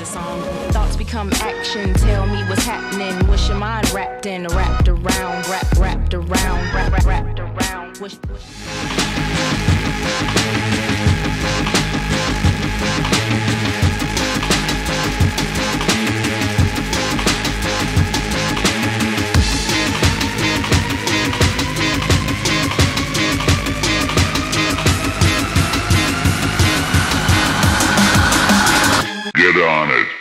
the song. Thoughts become action. Tell me what's happening. What's your mind wrapped in? Wrapped around, wrapped, wrapped around, wrapped, wrapped around. What's, what's on it.